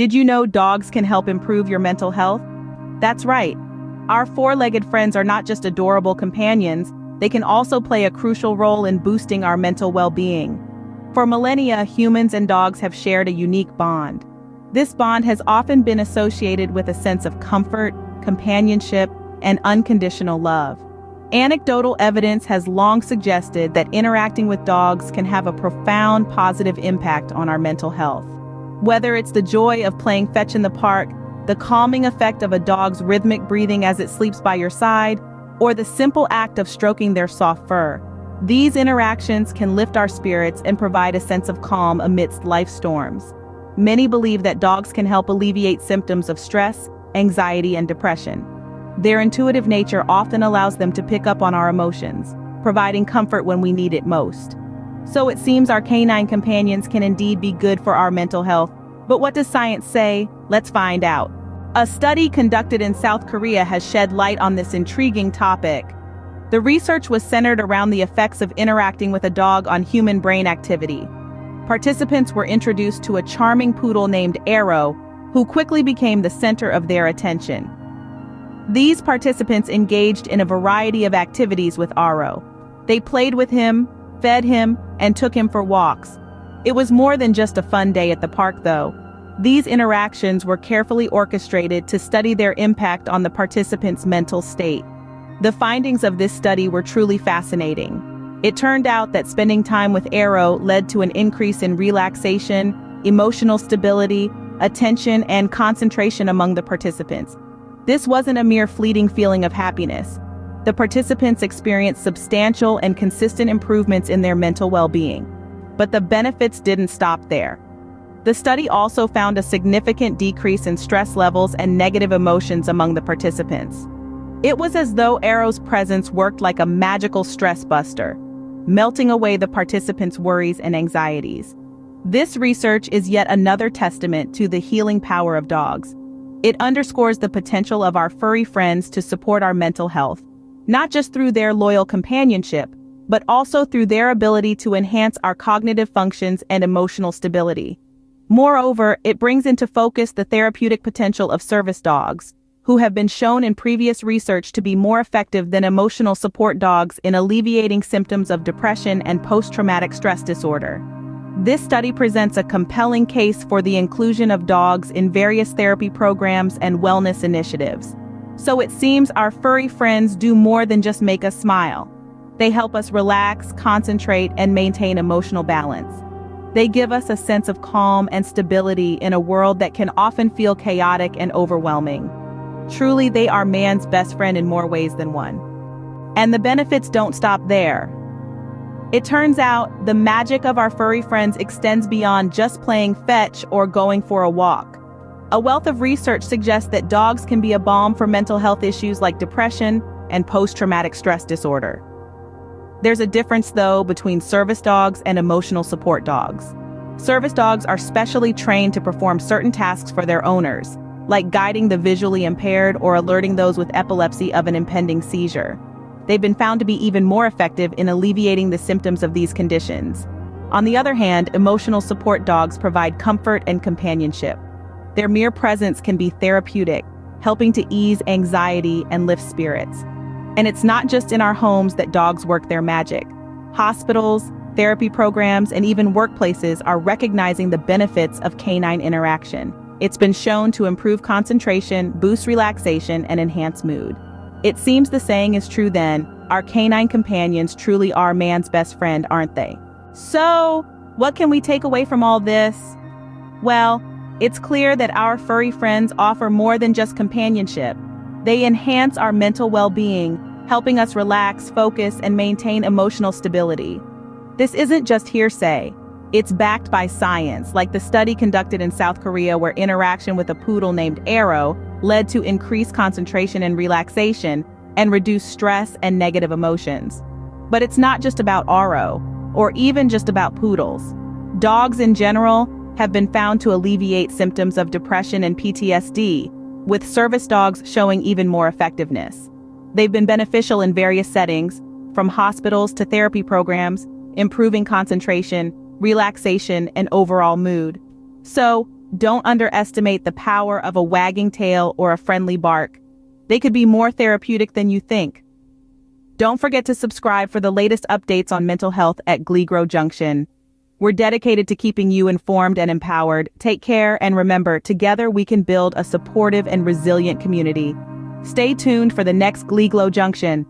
Did you know dogs can help improve your mental health? That's right. Our four-legged friends are not just adorable companions, they can also play a crucial role in boosting our mental well-being. For millennia, humans and dogs have shared a unique bond. This bond has often been associated with a sense of comfort, companionship, and unconditional love. Anecdotal evidence has long suggested that interacting with dogs can have a profound positive impact on our mental health. Whether it's the joy of playing fetch in the park, the calming effect of a dog's rhythmic breathing as it sleeps by your side, or the simple act of stroking their soft fur, these interactions can lift our spirits and provide a sense of calm amidst life storms. Many believe that dogs can help alleviate symptoms of stress, anxiety, and depression. Their intuitive nature often allows them to pick up on our emotions, providing comfort when we need it most. So it seems our canine companions can indeed be good for our mental health. But what does science say? Let's find out. A study conducted in South Korea has shed light on this intriguing topic. The research was centered around the effects of interacting with a dog on human brain activity. Participants were introduced to a charming poodle named Aro, who quickly became the center of their attention. These participants engaged in a variety of activities with Aro. They played with him, fed him, and took him for walks. It was more than just a fun day at the park, though. These interactions were carefully orchestrated to study their impact on the participants' mental state. The findings of this study were truly fascinating. It turned out that spending time with Aro led to an increase in relaxation, emotional stability, attention, and concentration among the participants. This wasn't a mere fleeting feeling of happiness. The participants experienced substantial and consistent improvements in their mental well-being. But the benefits didn't stop there. The study also found a significant decrease in stress levels and negative emotions among the participants. It was as though Aro's presence worked like a magical stress buster, melting away the participants' worries and anxieties. This research is yet another testament to the healing power of dogs. It underscores the potential of our furry friends to support our mental health, not just through their loyal companionship, but also through their ability to enhance our cognitive functions and emotional stability. Moreover, it brings into focus the therapeutic potential of service dogs, who have been shown in previous research to be more effective than emotional support dogs in alleviating symptoms of depression and post-traumatic stress disorder. This study presents a compelling case for the inclusion of dogs in various therapy programs and wellness initiatives. So it seems our furry friends do more than just make us smile. They help us relax, concentrate, and maintain emotional balance. They give us a sense of calm and stability in a world that can often feel chaotic and overwhelming. Truly, they are man's best friend in more ways than one. And the benefits don't stop there. It turns out the magic of our furry friends extends beyond just playing fetch or going for a walk. A wealth of research suggests that dogs can be a balm for mental health issues like depression and post-traumatic stress disorder. There's a difference, though, between service dogs and emotional support dogs. Service dogs are specially trained to perform certain tasks for their owners, like guiding the visually impaired or alerting those with epilepsy of an impending seizure. They've been found to be even more effective in alleviating the symptoms of these conditions. On the other hand, emotional support dogs provide comfort and companionship. Their mere presence can be therapeutic, helping to ease anxiety and lift spirits. And it's not just in our homes that dogs work their magic. Hospitals, therapy programs, and even workplaces are recognizing the benefits of canine interaction. It's been shown to improve concentration, boost relaxation, and enhance mood. It seems the saying is true then, our canine companions truly are man's best friend, aren't they? So, what can we take away from all this? Well, it's clear that our furry friends offer more than just companionship. They enhance our mental well-being, helping us relax, focus, and maintain emotional stability. This isn't just hearsay. It's backed by science, like the study conducted in South Korea where interaction with a poodle named Aro led to increased concentration and relaxation and reduced stress and negative emotions. But it's not just about Aro, or even just about poodles. Dogs in general have been found to alleviate symptoms of depression and PTSD, with service dogs showing even more effectiveness. They've been beneficial in various settings, from hospitals to therapy programs, improving concentration, relaxation, and overall mood. So, Don't underestimate the power of a wagging tail or a friendly bark. They could be more therapeutic than you think. Don't forget to subscribe for the latest updates on mental health at GleeGlow Junction. We're dedicated to keeping you informed and empowered. Take care and remember, together we can build a supportive and resilient community. Stay tuned for the next Gleeglow Junction.